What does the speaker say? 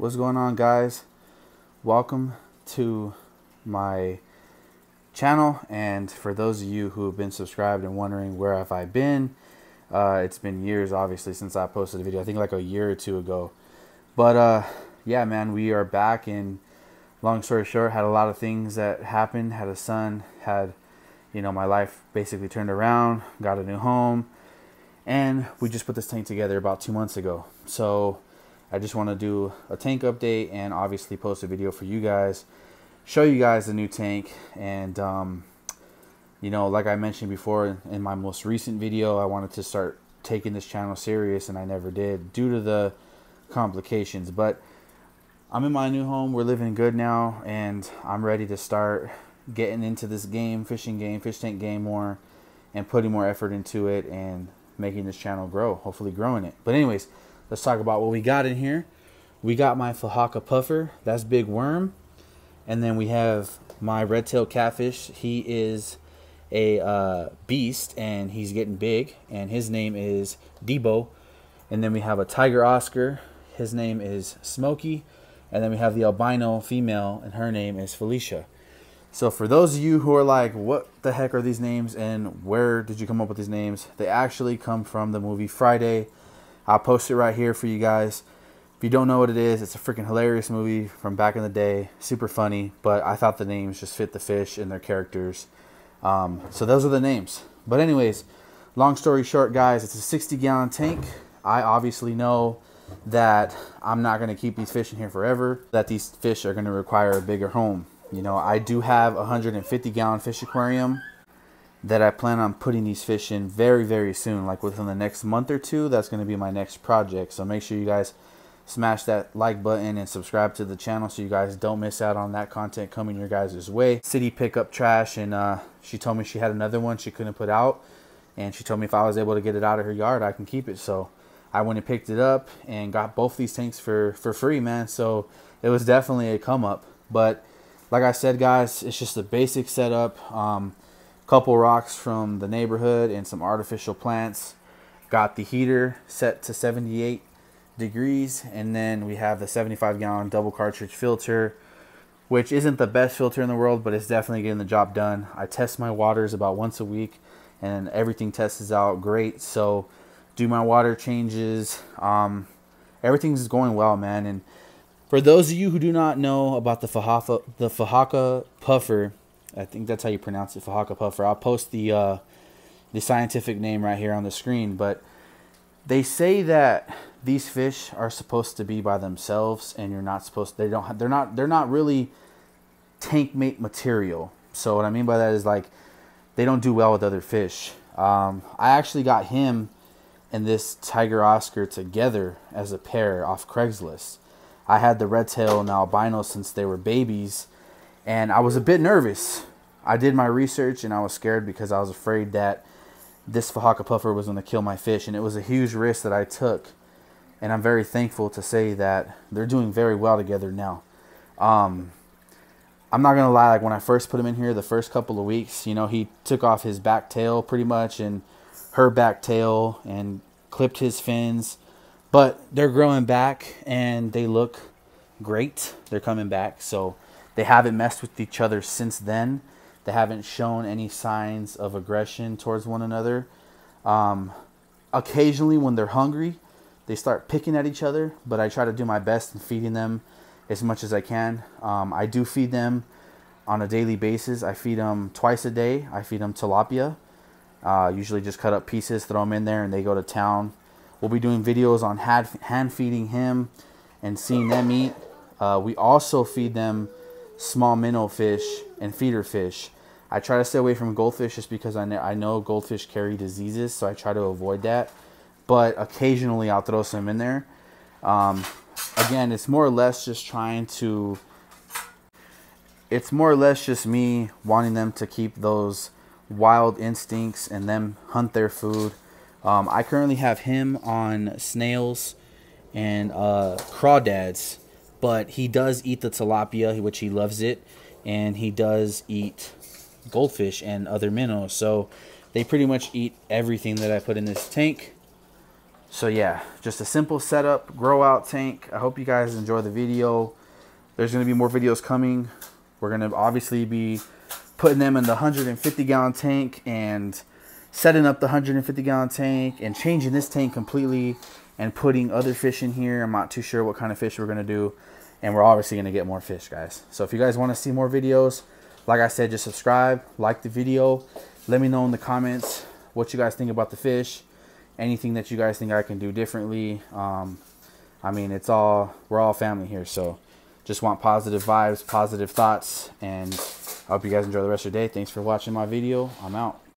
What's going on, guys? Welcome to my channel. And for those of you who have been subscribed and wondering where have I been, uh, it's been years, obviously, since I posted a video. I think like a year or two ago. But uh, yeah, man, we are back. And long story short, had a lot of things that happened. Had a son. Had you know my life basically turned around. Got a new home and we just put this tank together about two months ago so i just want to do a tank update and obviously post a video for you guys show you guys the new tank and um, you know like i mentioned before in my most recent video i wanted to start taking this channel serious and i never did due to the complications but i'm in my new home we're living good now and i'm ready to start getting into this game fishing game fish tank game more and putting more effort into it and making this channel grow, hopefully growing it. But anyways, let's talk about what we got in here. We got my Fahaka puffer, that's big worm. And then we have my red tail catfish. He is a uh, beast and he's getting big and his name is Debo. And then we have a tiger Oscar. His name is Smokey. And then we have the albino female and her name is Felicia. So for those of you who are like, what the heck are these names and where did you come up with these names? They actually come from the movie Friday. I'll post it right here for you guys. If you don't know what it is, it's a freaking hilarious movie from back in the day. Super funny, but I thought the names just fit the fish and their characters. Um, so those are the names. But anyways, long story short, guys, it's a 60 gallon tank. I obviously know that I'm not going to keep these fish in here forever, that these fish are going to require a bigger home. You know, I do have a 150 gallon fish aquarium that I plan on putting these fish in very, very soon. Like within the next month or two, that's going to be my next project. So make sure you guys smash that like button and subscribe to the channel so you guys don't miss out on that content coming your guys' way. City pickup trash and uh, she told me she had another one she couldn't put out. And she told me if I was able to get it out of her yard, I can keep it. So I went and picked it up and got both these tanks for, for free, man. So it was definitely a come up. But like I said, guys, it's just a basic setup. Um, couple rocks from the neighborhood and some artificial plants. Got the heater set to 78 degrees, and then we have the 75 gallon double cartridge filter, which isn't the best filter in the world, but it's definitely getting the job done. I test my waters about once a week, and everything tests out great. So, do my water changes. Um, everything's going well, man, and for those of you who do not know about the Fahaka, the Fahaka puffer, I think that's how you pronounce it, Fahaka puffer. I'll post the uh, the scientific name right here on the screen. But they say that these fish are supposed to be by themselves, and you're not supposed. They don't. Have, they're not. They're not really tank mate material. So what I mean by that is like they don't do well with other fish. Um, I actually got him and this tiger Oscar together as a pair off Craigslist. I had the red tail and albino since they were babies, and I was a bit nervous. I did my research and I was scared because I was afraid that this Fahaka puffer was going to kill my fish, and it was a huge risk that I took. And I'm very thankful to say that they're doing very well together now. Um, I'm not gonna lie, like when I first put him in here, the first couple of weeks, you know, he took off his back tail pretty much and her back tail and clipped his fins but they're growing back and they look great. They're coming back. So they haven't messed with each other since then. They haven't shown any signs of aggression towards one another. Um, occasionally, when they're hungry, they start picking at each other, but I try to do my best in feeding them as much as I can. Um, I do feed them on a daily basis. I feed them twice a day. I feed them tilapia. Uh, usually just cut up pieces, throw them in there, and they go to town We'll be doing videos on hand feeding him and seeing them eat. Uh, we also feed them small minnow fish and feeder fish. I try to stay away from goldfish just because I know, I know goldfish carry diseases, so I try to avoid that. But occasionally I'll throw some in there. Um, again, it's more or less just trying to. It's more or less just me wanting them to keep those wild instincts and them hunt their food um, I currently have him on snails and uh, crawdads, but he does eat the tilapia, which he loves it, and he does eat goldfish and other minnows. So they pretty much eat everything that I put in this tank. So yeah, just a simple setup, grow out tank. I hope you guys enjoy the video. There's gonna be more videos coming. We're gonna obviously be putting them in the 150 gallon tank and setting up the 150 gallon tank and changing this tank completely and putting other fish in here. I'm not too sure what kind of fish we're gonna do. And we're obviously gonna get more fish, guys. So if you guys wanna see more videos, like I said, just subscribe, like the video. Let me know in the comments what you guys think about the fish. Anything that you guys think I can do differently. Um, I mean, it's all, we're all family here. So just want positive vibes, positive thoughts. And I hope you guys enjoy the rest of your day. Thanks for watching my video. I'm out.